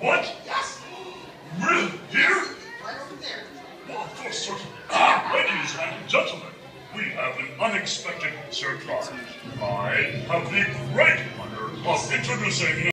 What? Yes. Really? Here? Right over there. Well, of course, certainly. Ah, ladies and gentlemen, we have an unexpected surprise. I have the great honor of introducing